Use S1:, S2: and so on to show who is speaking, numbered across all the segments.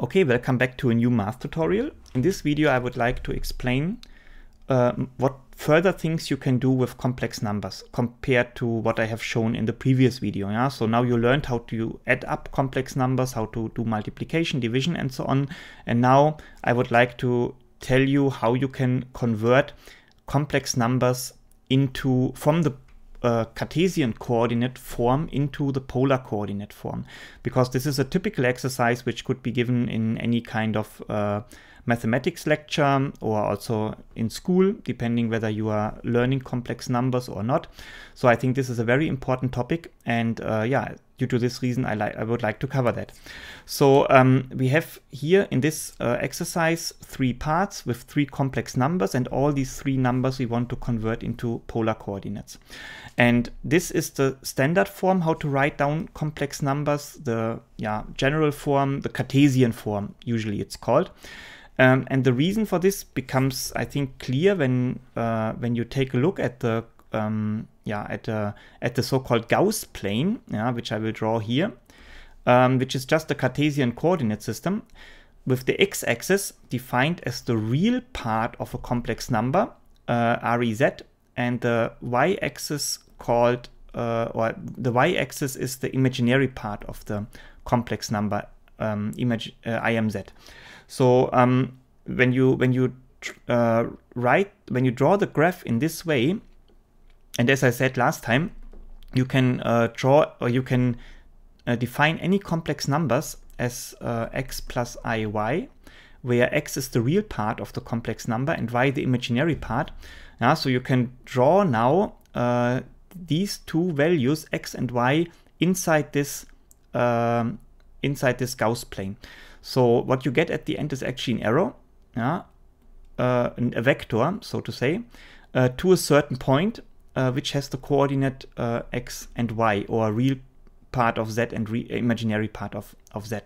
S1: Okay, welcome back to a new math tutorial. In this video I would like to explain uh, what further things you can do with complex numbers compared to what I have shown in the previous video. Yeah? So now you learned how to add up complex numbers, how to do multiplication, division and so on. And now I would like to tell you how you can convert complex numbers into from the uh, Cartesian coordinate form into the polar coordinate form because this is a typical exercise which could be given in any kind of uh, mathematics lecture or also in school, depending whether you are learning complex numbers or not. So I think this is a very important topic. And uh, yeah, due to this reason, I, I would like to cover that. So um, we have here in this uh, exercise three parts with three complex numbers and all these three numbers we want to convert into polar coordinates. And this is the standard form how to write down complex numbers, the yeah, general form, the Cartesian form, usually it's called. Um, and the reason for this becomes, I think, clear when uh, when you take a look at the um, yeah at the at the so-called Gauss plane, yeah, which I will draw here, um, which is just a Cartesian coordinate system with the x-axis defined as the real part of a complex number, uh, REZ, and the y-axis called uh, or the y-axis is the imaginary part of the complex number um, image uh, IMZ. So um, when you when you uh, write when you draw the graph in this way, and as I said last time, you can uh, draw or you can uh, define any complex numbers as uh, x plus i y, where x is the real part of the complex number and y the imaginary part. Yeah, so you can draw now uh, these two values x and y inside this um, inside this Gauss plane. So what you get at the end is actually an arrow, yeah, uh, a vector, so to say, uh, to a certain point, uh, which has the coordinate uh, x and y, or real part of z and imaginary part of, of z.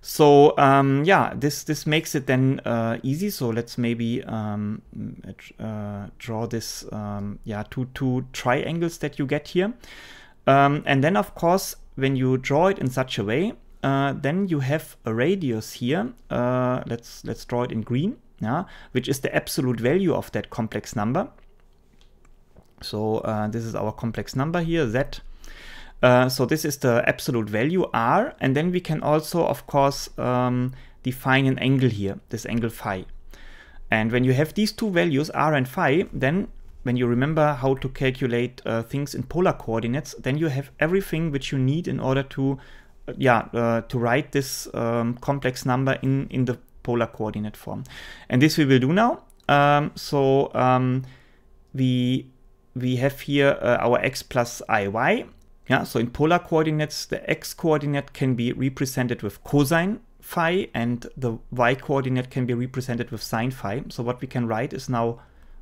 S1: So um, yeah, this this makes it then uh, easy. So let's maybe um, uh, draw this um, yeah two two triangles that you get here, um, and then of course when you draw it in such a way, uh, then you have a radius here. Uh, let's let's draw it in green, yeah, which is the absolute value of that complex number. So uh, this is our complex number here, z. Uh, so this is the absolute value r, and then we can also, of course, um, define an angle here, this angle phi. And when you have these two values, r and phi, then when you remember how to calculate uh, things in polar coordinates, then you have everything which you need in order to yeah, uh, to write this um, complex number in, in the polar coordinate form. And this we will do now. Um, so um, we, we have here uh, our x plus iy. Yeah, so in polar coordinates, the x coordinate can be represented with cosine phi and the y coordinate can be represented with sine phi. So what we can write is now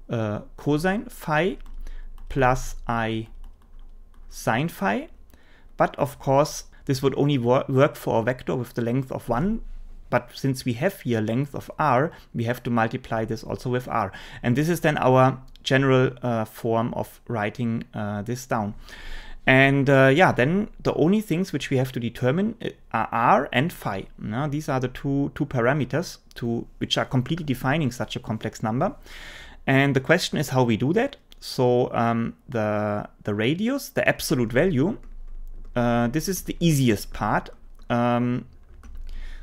S1: uh, cosine phi plus i sine phi. But of course, this would only wor work for a vector with the length of 1, but since we have here length of r, we have to multiply this also with r. And this is then our general uh, form of writing uh, this down. And uh, yeah, then the only things which we have to determine uh, are r and phi. Now, these are the two, two parameters to, which are completely defining such a complex number. And the question is how we do that. So um, the, the radius, the absolute value, uh, this is the easiest part. Um,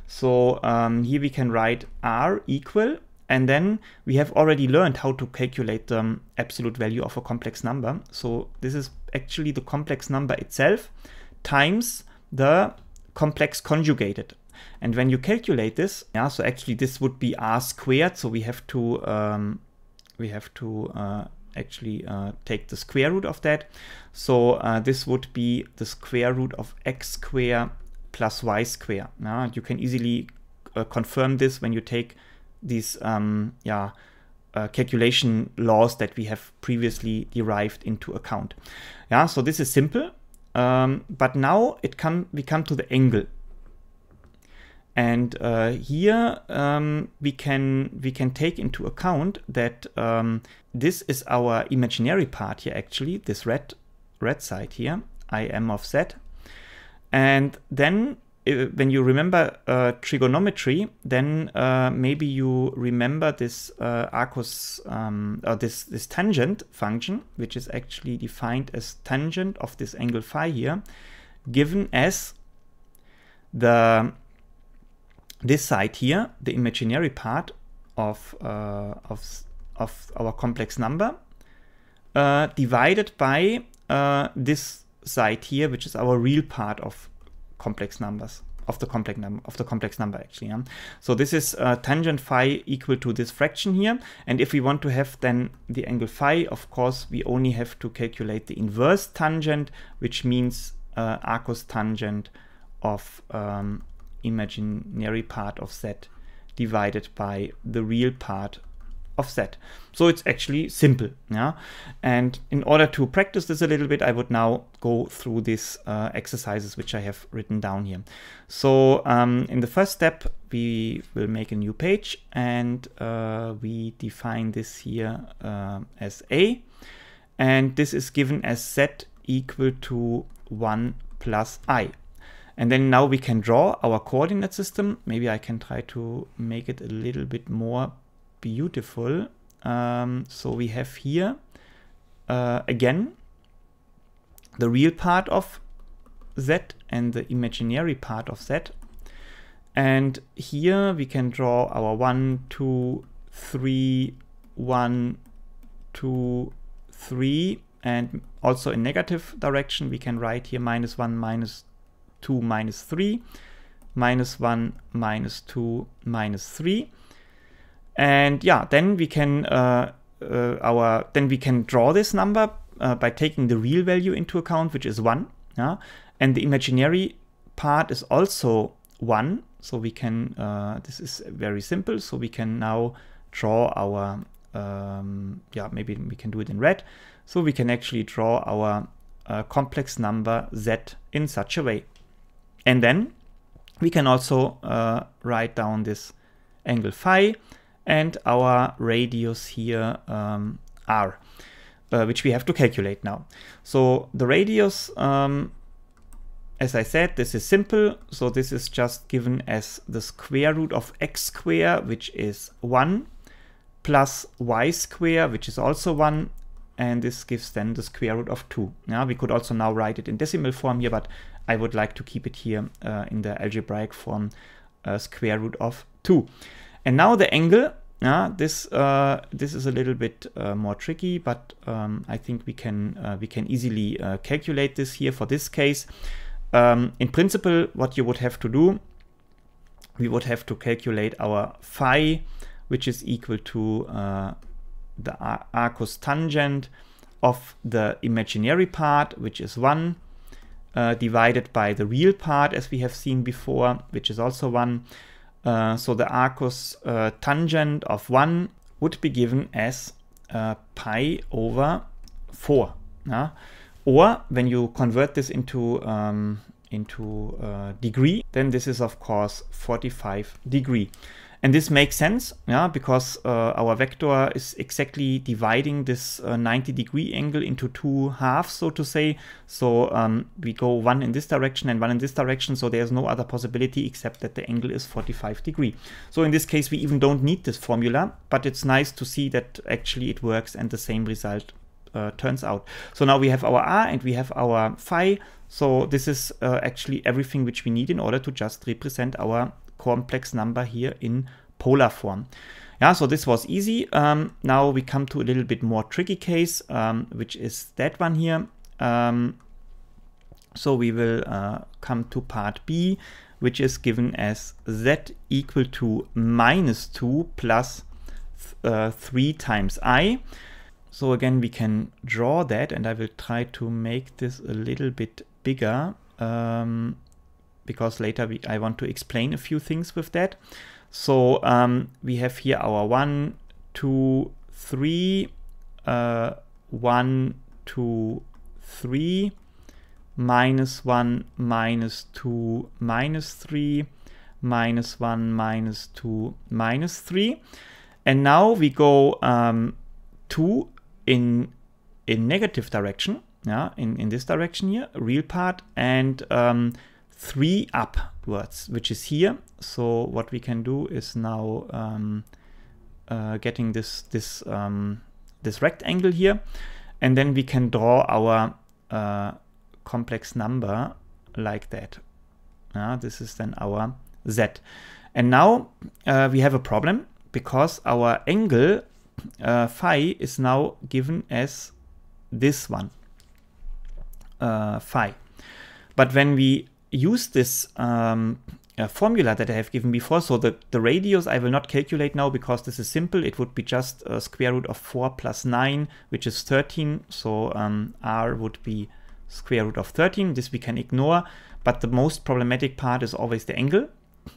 S1: so um, here we can write r equal, and then we have already learned how to calculate the um, absolute value of a complex number. So this is actually the complex number itself times the complex conjugated. And when you calculate this, yeah, so actually this would be r squared. So we have to um, we have to uh, actually uh, take the square root of that. So uh, this would be the square root of x square plus y square. Now you can easily uh, confirm this when you take these um, yeah, uh, calculation laws that we have previously derived into account. Yeah, so this is simple. Um, but now it come we come to the angle and uh, here um, we can we can take into account that um, this is our imaginary part here actually, this red red side here, im of z. And then uh, when you remember uh, trigonometry, then uh, maybe you remember this uh, arcus um, or this this tangent function, which is actually defined as tangent of this angle phi here, given as the this side here, the imaginary part of uh, of of our complex number, uh, divided by this side here, which is our real part of complex numbers of the complex number of the complex number actually. Yeah? So this is uh, tangent phi equal to this fraction here. And if we want to have then the angle phi, of course, we only have to calculate the inverse tangent, which means uh, arcus tangent of um, imaginary part of z divided by the real part of z. So it's actually simple. Yeah. And in order to practice this a little bit, I would now go through these uh, exercises which I have written down here. So um, in the first step, we will make a new page and uh, we define this here uh, as a. And this is given as z equal to 1 plus i. And then now we can draw our coordinate system. Maybe I can try to make it a little bit more beautiful. Um, so we have here uh, again the real part of z and the imaginary part of z. And here we can draw our 1, 2, 3, 1, 2, 3. And also in negative direction, we can write here minus 1, minus 2, minus 3, minus 1, minus 2, minus 3. And yeah, then we can uh, uh, our then we can draw this number uh, by taking the real value into account, which is one. Yeah, and the imaginary part is also one. So we can uh, this is very simple. So we can now draw our um, yeah maybe we can do it in red. So we can actually draw our uh, complex number z in such a way, and then we can also uh, write down this angle phi and our radius here um, r, uh, which we have to calculate now. So the radius, um, as I said, this is simple. So this is just given as the square root of x square, which is 1, plus y square, which is also 1, and this gives then the square root of 2. Now we could also now write it in decimal form here, but I would like to keep it here uh, in the algebraic form uh, square root of 2. And now the angle, yeah, this uh, this is a little bit uh, more tricky, but um, I think we can uh, we can easily uh, calculate this here for this case. Um, in principle, what you would have to do, we would have to calculate our phi, which is equal to uh, the arcus tangent of the imaginary part, which is 1, uh, divided by the real part, as we have seen before, which is also 1. Uh, so the arcus uh, tangent of 1 would be given as uh, pi over 4. Yeah? Or when you convert this into um, into uh, degree, then this is of course 45 degree. And this makes sense, yeah, because uh, our vector is exactly dividing this uh, 90 degree angle into two halves, so to say. So um, we go one in this direction and one in this direction, so there's no other possibility except that the angle is 45 degree. So in this case, we even don't need this formula, but it's nice to see that actually it works and the same result uh, turns out. So now we have our r and we have our phi. So this is uh, actually everything which we need in order to just represent our complex number here in polar form. Yeah, so this was easy. Um, now we come to a little bit more tricky case, um, which is that one here. Um, so we will uh, come to part B, which is given as z equal to minus 2 plus uh, 3 times i. So again, we can draw that, and I will try to make this a little bit bigger. Um, because later we, I want to explain a few things with that. So um, we have here our one, two, three, uh, one, two, three, minus one, minus two, minus three, minus one, minus two, minus three. And now we go um, two in in negative direction, yeah, in, in this direction here, real part, and um, 3 upwards, which is here. So what we can do is now um, uh, getting this this um, this rectangle here, and then we can draw our uh, complex number like that. Uh, this is then our z. And now uh, we have a problem because our angle uh, phi is now given as this one, uh, phi. But when we use this um, uh, formula that I have given before, so the, the radius I will not calculate now because this is simple. It would be just a square root of 4 plus 9, which is 13. So um, r would be square root of 13. This we can ignore, but the most problematic part is always the angle.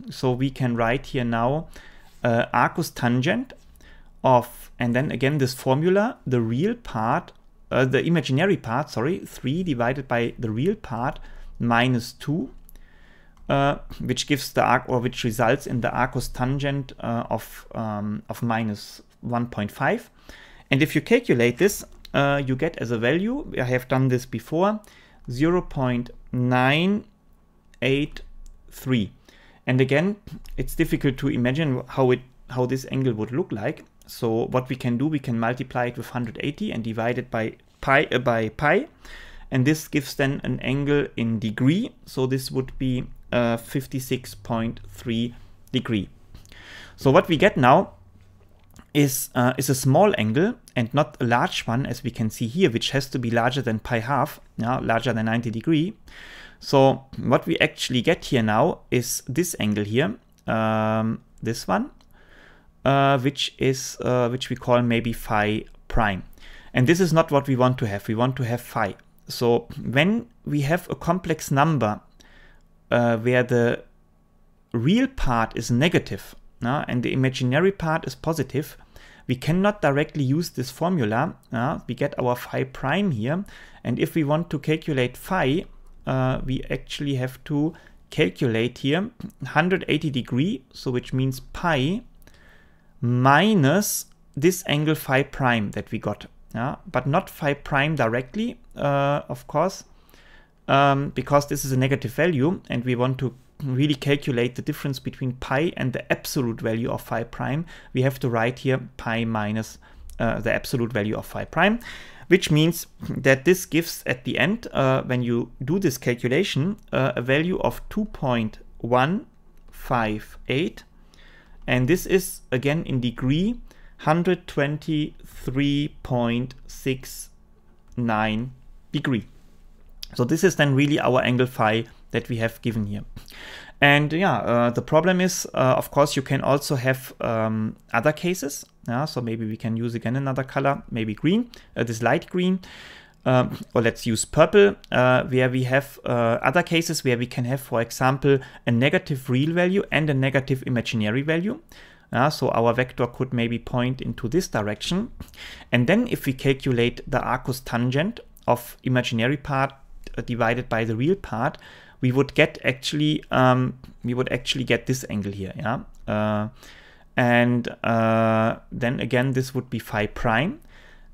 S1: So we can write here now uh, arcus tangent of, and then again this formula, the real part, uh, the imaginary part, sorry, 3 divided by the real part minus 2, uh, which gives the arc, or which results in the arcus tangent uh, of, um, of minus 1.5. And if you calculate this, uh, you get as a value, I have done this before, 0.983. And again, it's difficult to imagine how it how this angle would look like. So what we can do, we can multiply it with 180 and divide it by pi uh, by pi, and this gives then an angle in degree. So this would be uh, 56.3 degree. So what we get now is uh, is a small angle and not a large one, as we can see here, which has to be larger than pi half, yeah, larger than 90 degree. So what we actually get here now is this angle here, um, this one, uh, which is uh, which we call maybe phi prime. And this is not what we want to have. We want to have phi. So when we have a complex number uh, where the real part is negative uh, and the imaginary part is positive, we cannot directly use this formula. Uh, we get our phi prime here. And if we want to calculate phi, uh, we actually have to calculate here 180 degree, so which means pi minus this angle phi prime that we got. Yeah, but not phi prime directly, uh, of course, um, because this is a negative value and we want to really calculate the difference between pi and the absolute value of phi prime. We have to write here pi minus uh, the absolute value of phi prime which means that this gives at the end, uh, when you do this calculation, uh, a value of 2.158. And this is again in degree 123.69 degree. So this is then really our angle phi that we have given here. And yeah, uh, the problem is, uh, of course, you can also have um, other cases. Yeah, so maybe we can use again another color, maybe green, uh, this light green. Um, or let's use purple, uh, where we have uh, other cases where we can have, for example, a negative real value and a negative imaginary value. Uh, so our vector could maybe point into this direction. And then if we calculate the arcus tangent of imaginary part divided by the real part, we would get actually um, we would actually get this angle here, yeah. Uh, and uh, then again, this would be phi prime.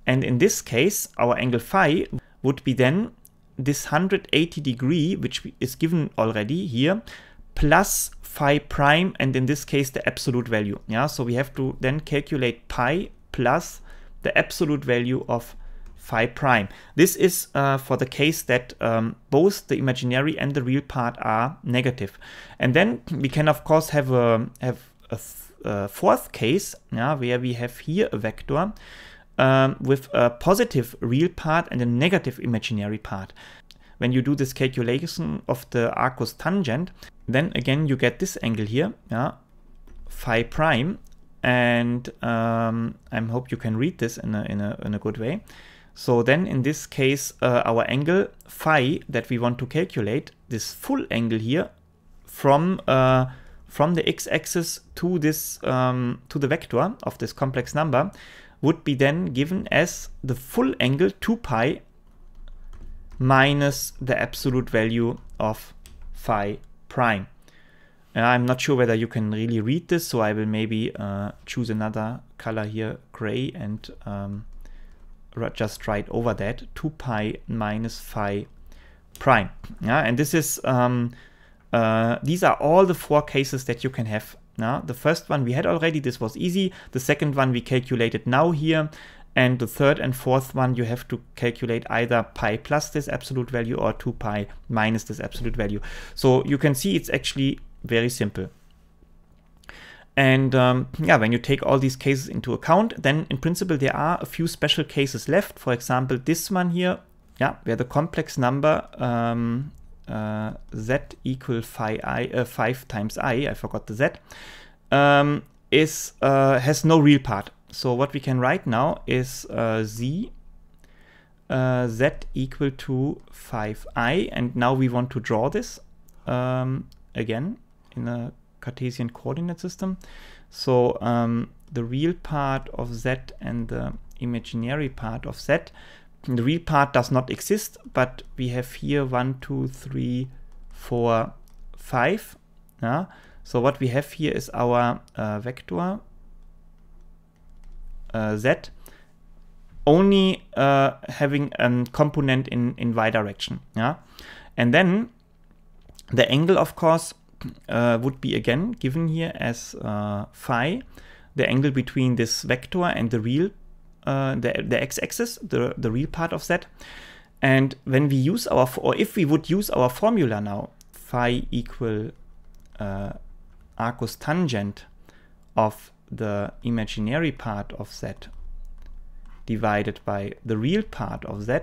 S1: And in this case, our angle phi would be then this 180 degree, which is given already here, plus phi prime, and in this case, the absolute value. Yeah, so we have to then calculate pi plus the absolute value of phi prime. This is uh, for the case that um, both the imaginary and the real part are negative. And then we can of course have a, have a, a fourth case yeah, where we have here a vector um, with a positive real part and a negative imaginary part. When you do this calculation of the arcus tangent, then again you get this angle here, yeah, phi prime, and um, I hope you can read this in a, in a, in a good way. So then in this case, uh, our angle phi that we want to calculate, this full angle here from uh, from the x-axis to this um, to the vector of this complex number would be then given as the full angle 2 pi minus the absolute value of phi prime. Uh, I'm not sure whether you can really read this, so I will maybe uh, choose another color here, gray, and um, just write over that 2 pi minus phi prime. Yeah, and this is um, uh, these are all the four cases that you can have. Now, the first one we had already, this was easy. The second one we calculated now here. And the third and fourth one, you have to calculate either pi plus this absolute value or 2 pi minus this absolute value. So you can see it's actually very simple. And um, yeah, when you take all these cases into account, then in principle there are a few special cases left. For example, this one here, yeah, where the complex number um, uh, z equal phi i, uh, 5 times i, I forgot the z, um, is uh, has no real part. So what we can write now is uh, z uh, z equal to 5i, and now we want to draw this um, again in a Cartesian coordinate system. So um, the real part of z and the imaginary part of z the real part does not exist, but we have here one, two, three, four, five. Yeah? So what we have here is our uh, vector z only uh, having a component in, in y direction. Yeah? And then the angle, of course, uh, would be again given here as uh, phi, the angle between this vector and the real uh, the, the x-axis, the, the real part of that. And when we use our, or if we would use our formula now, phi equal uh, arcus tangent of the imaginary part of z divided by the real part of z,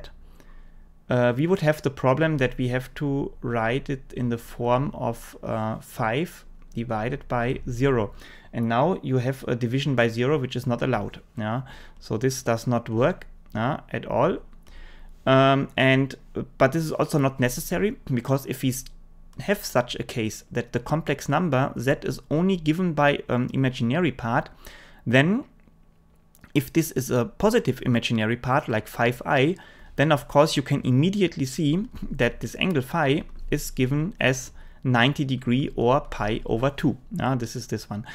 S1: uh, we would have the problem that we have to write it in the form of uh, 5 divided by 0 and now you have a division by zero which is not allowed yeah? So this does not work uh, at all. Um, and but this is also not necessary because if we have such a case that the complex number z is only given by um, imaginary part then if this is a positive imaginary part like 5i then of course you can immediately see that this angle phi is given as 90 degree or pi over 2. Uh, this is this one.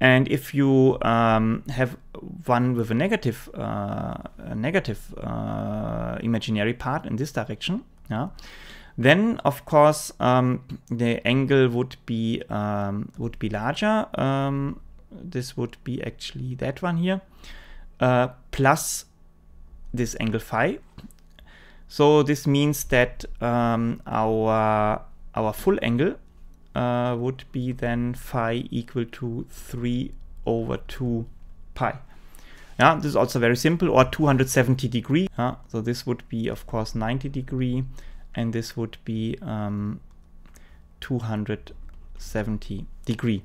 S1: And if you um, have one with a negative, uh, a negative uh, imaginary part in this direction, yeah, then of course um, the angle would be um, would be larger. Um, this would be actually that one here, uh, plus this angle phi. So this means that um, our our full angle uh, would be then phi equal to 3 over 2 pi. Yeah, this is also very simple, or 270 degree. Yeah, so this would be, of course, 90 degree, and this would be um, 270 degree.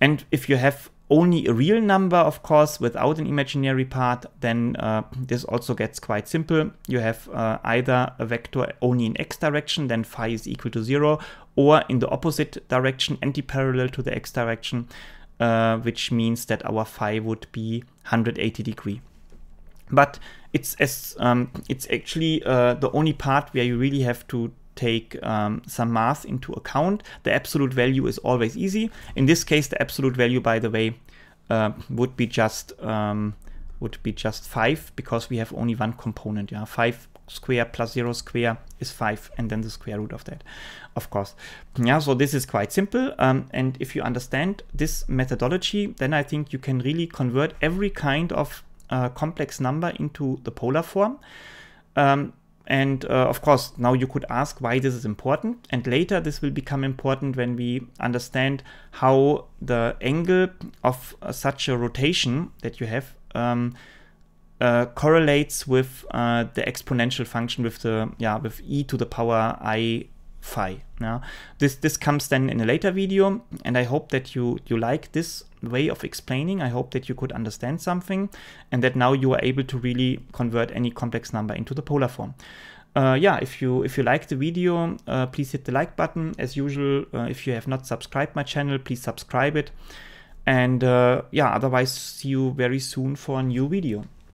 S1: And if you have only a real number, of course, without an imaginary part, then uh, this also gets quite simple. You have uh, either a vector only in x direction, then phi is equal to zero, or in the opposite direction, anti-parallel to the x direction, uh, which means that our phi would be 180 degree. But it's as um, it's actually uh, the only part where you really have to take um, some math into account. The absolute value is always easy. In this case, the absolute value, by the way, uh, would be just um, would be just five because we have only one component. Yeah, five square plus zero square is five, and then the square root of that, of course. Yeah, so this is quite simple. Um, and if you understand this methodology, then I think you can really convert every kind of complex number into the polar form. Um, and uh, of course, now you could ask why this is important. And later, this will become important when we understand how the angle of uh, such a rotation that you have um, uh, correlates with uh, the exponential function with the yeah with e to the power i phi. Yeah, this this comes then in a later video, and I hope that you you like this way of explaining. I hope that you could understand something, and that now you are able to really convert any complex number into the polar form. Uh, yeah, if you if you like the video, uh, please hit the like button. As usual, uh, if you have not subscribed my channel, please subscribe it. And uh, yeah, otherwise see you very soon for a new video.